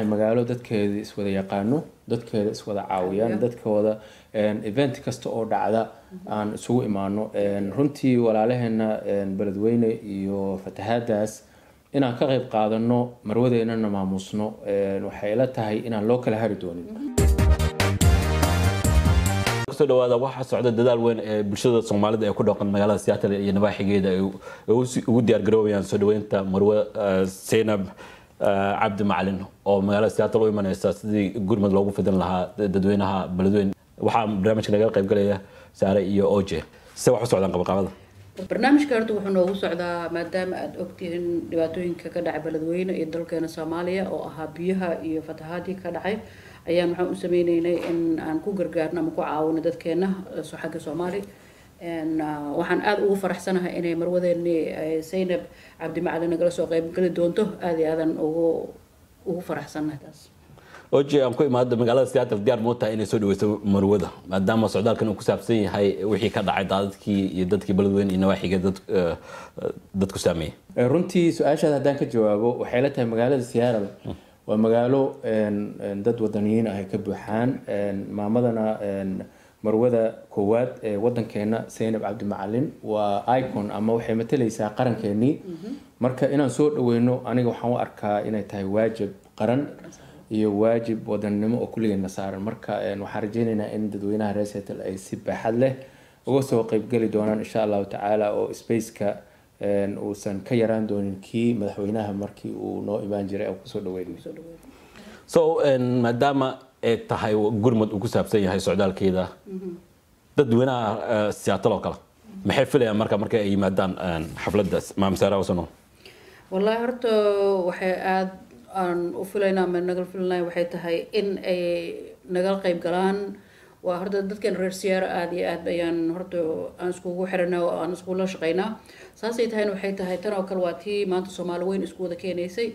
magaalo dadkeeda iswada yaqaano dadkeeda iswada caawiyaan dadkooda event kasta oo dhacda aan isugu imaano runtii walaalaheena beledweyne iyo fatahaadaas inaan ka qayb qaadano marwadeennana maamuusno waxay ila tahay inaan loo kala hari doonin. Kusoo dhawaada waxaa socda dadaal weyn ee bulshada soomaalida ee ku dhaqan magaalada seattle iyo nabaaxigeeda ay ugu diyaargaroobayaan soo dhaweynta marwe seynab cabdi macalin oo magaalada seattle u imaneysa sidii gurmad loogu fidan lahaa dadweynaha beledweyne waxaa barnaamijka nagala qayb galaya saare iyo oje se wax u socdaan qabaqabada barnaamijka horta wuxuu noogu socdaa maadaama aada ogtihiin dhibaatooyinka ka dhacay beledweyne iyo dalkeena soomaaliya oo ahaa biyaha iyo fatahaadii ka dhacay ayaan waxaan u sameyneynay in aan ku gargaarno ama ku caawino dadkeena xagga soomaali waxaan aada ugu faraxsanahay inay marwadeeni saynab cabdimacali nagala soo qeybgeli doonto aada iyo aadan ugu ugu faraxsanahay taas. Oje aan ku imaado magaalada seattle diyaar moo tahay inay soo dhaweyso marwada maadaama socdaalkan uu ku saabsan yahay wixii ka dhacay daadadkii iyo dadkii beledweyne iyo nawaaxiga dad ku saameeyay runtii su'aashaada haddaan ka jawaabo waxay la tahay magaalada seattle waa magaalo dad wadaniyiin ah ay ka buuxaan. Maamadana marwada koowaad ee wadankeena saynab cabdimacalin waa icon ama waxay matalaysaa qarankeenii marka inaan soo dhaweyno aniga waxaan u arkaa inay tahay waajib qaran iyo waajib wadannimo oo kulligeena saaran. Marka waxaan rajeyneynaa in dadweynaha reer seattle ay si baaxad leh uga soo qeybgeli doonaan insha allahu tacaala oo spaceka uusan ka yaraan doonin kii madaxweynaha markii uu noo imaan jiray oo ku soo dhaweynay ay tahay gurmud uu ku saabsan yahay socdaalkeeda. Dadweynaha seattle oo kale. Maxay filayaan marka marka ay yimaadaan xafladda maamsaara wasano wallaahi horta waxay aada aan u filaynaa ama nagal filanay waxay tahay in ay nagala qayb galaan. Waa horta dadkan reer siyaaro aada iyo aad ayaan horta aan iskugu xiranaa oo aan iskula shaqeynaa. Saasay tahayna waxay tahay tan oo kale waa tii maanta soomaali weyn isku wada keenaysay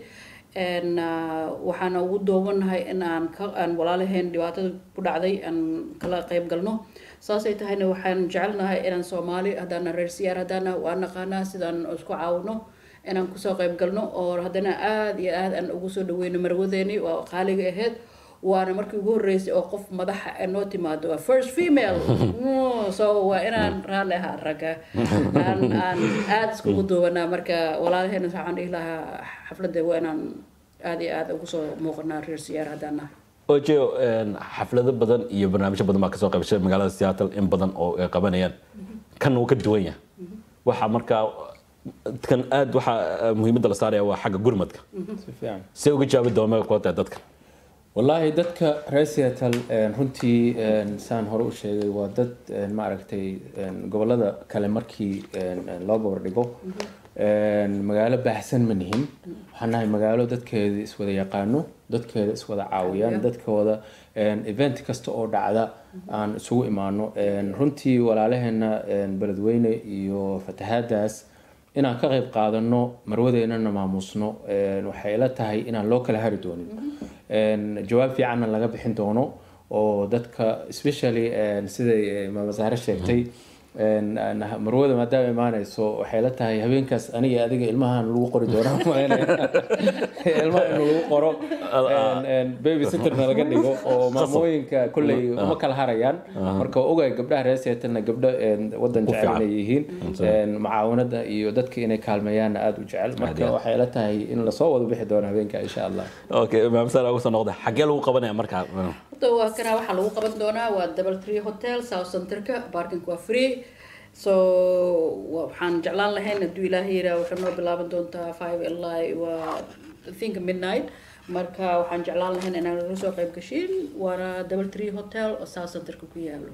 waxaana ugu doobanahay in aan aan walaalaheen dhibaatada ku dhacday aan kala qayb galno. Saasay tahayna waxaan jecelnahay inaan soomaali haddaana reer siyaar haddaana waa naqaanaa sidaan isku caawino inaan ku soo qayb galno oo haddana aada iyo aada aan ugu soo dhaweyno marwadeeni waa qaaliga ahayd waana markii ugu horreysay oo qof madaxa ee noo timaado waa first female. So waa inaan raalli ahaa ragga. Aan aan aada iskugu duubanaa marka walaalaheena waxaan dhihi lahaa xafladda waa inaan aada iyo aada ugu soo muuqanaa reer siyaar haddaan nahay. Oje xaflado badan iyo barnaamijyo badan baa ka soo qaybashay magaalada seattle in badan oo ay qabanayaan. Kan wuu ka duwan yahay. Waxaa markaa kan aada waxaa muhiimadda la saaraya waa xagga gurmadka. Si fiican see uga jaabi dooma kuwata dadka wallaahi dadka reer seattle runtii saan hore u sheegay waa dad maaragtay gobollada kale markii loo gabar dhigo magaalo baahsan ma nihin. Waxaan nahay magaalo dadkeeda iswada yaqaano dadkeeda iswada caawiyaan dadkooda event kasta oo dhacda aan isugu imaano. Runtii walaalaheena beledweyne iyo fatahaadaas inaan ka qayb qaadano marwadeennana maamuusno. Waxay ila tahay inaan loo kala hari doonin jawaab fiicanna laga bixin doono oo dadka especially siday maamasaare sheegtay marwada maadaama imaaneyso waxay la tahay habeenkaas aniga adiga ilmahan lagu qori doonaa ilmaha in lagu qoro. Baby sitterna laga dhigo oo maamooyinka kolley uma kala harayaan. Marka waa ogahay gabdhaha reer seetalna gabdho wadan jecel inay yihiin. Mucaawanada iyo dadka inay kaalmeeyaanna aada u jecel. Marka waxay la tahay in la soo wada bixi doono habeenka insha allah. Okay maamsara ugu soo noqda xaggee lagu qabanaya markaa horta waa kana waxaa lagu qaban doonaa waa double tree hotel south centerka parking waa free. So waxaan jeclaan lahayn hadduu ilaahay yiraa waxay noo bilaaban doontaa five ilaa waa think midnight. Marka waxaan jeclaan lahayn inaan laga soo qayb gashin waana double tree hotel oo south centerka ku yaalo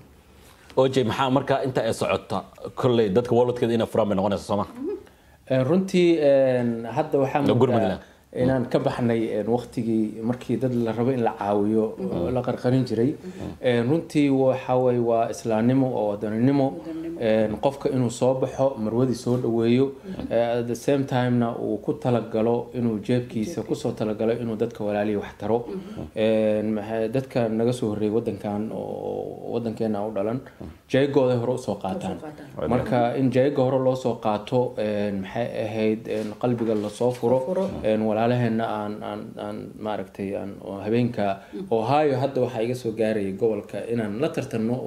oje maxaa markaa inta ay socota kolley dadka walladkeeda inay furaan bay noqonaysa sooma runtii hadda waxaa moodaa inaan ka baxnay waqtigii markii dad la rabo in la caawiyo la qarqarin jiray. Runtii waxawey waa islaamnimo oo wadaninimo qofka inuu soo baxo marwadii soo dhaweeyo at the same timena uu ku talagalo inuu jeebkiisa ku soo talagalo inuu dadka walaalihii wax taro. Dadka naga soo horreeyay wadankan oo wadankeena u dhalan jeegooday hore u soo qaataan. Marka in jeega hore loo soo qaato maxay ahayd qalbiga la soo furo walaalaheena aan aan aan maaragtay aan habeenka mm. ohio hadda waxaa iga soo gaarayay gobolka inaan la tartanno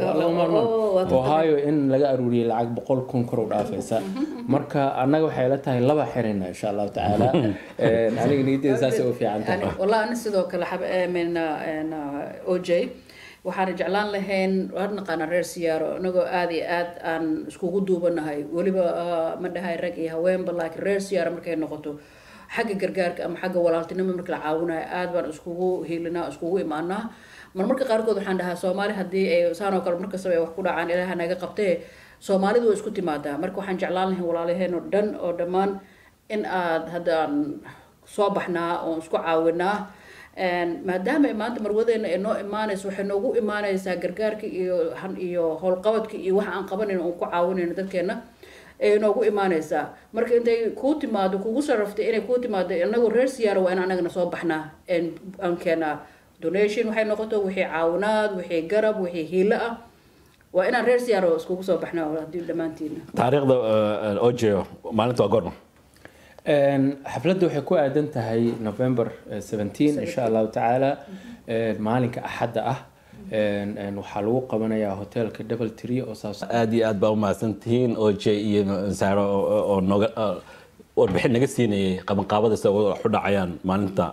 ohio in laga aruuriyay lacag boqol kun kor u dhaafaysa. Marka annaga waxay la tahay laba xirina ah, insha allahu tacaala. Aniga niyaddeeda saasay u fiican tahay. Wallah ani sidoo kale oj waxaan jeclaan lahayn naqaana reer siyaaro inagoo aada iyo aad aan iskugu duubanahay. Weliba ah, ma dhahay rag iyo haweenba laakiin reer siyaaro markay noqoto xagga gargaarka ama xagga walaaltinimo marka la caawinayo aad baan iskugu hiilinaa iskugu imaanaa. Marmarka qaarkood waxaan dhahaa soomaali haddii ay saan oo kale markastaba ay wax ku dhacaan ilaaha naga qabtee soomaalidu way isku timaadaa. Marka waxaan jeclaan lahayn walaalaheen oo dhan oo dhammaan in aad haddaan soo baxnaa oon isku caawinaa. Maadaama maanta marwadeena ay noo imaanayso waxay noogu imaanaysaa gargaarka iyo iyo howlqabadka iyo waxa aan qabanayno oon ku caawinayno dadkeena ay noogu imaanaysaa marka intay kuu timaado kugu saraftay inay kuu timaado inagu reer siyaara waa in anagana soo baxnaa. Aan keenaa donation waxay noqoto wixii caawinaad wixii garab wixii hiilo ah. Waa inaan reer siyaara iskugu soo baxnaa dhammaantiina taariikhda ojo maalinta waa goorma. Een, xafladda waxay ku aadan tahay november eh, 17 insha allahu tacaala. Maalinka axadda ah waxaa lagu qabanayaa hotelka double tree oo saas aad iyo aad baa u mahadsantihiin oj iyo saaro oo oo oo warbixin naga siinayay qabanqaabada sida wax u dhacayaan maalinta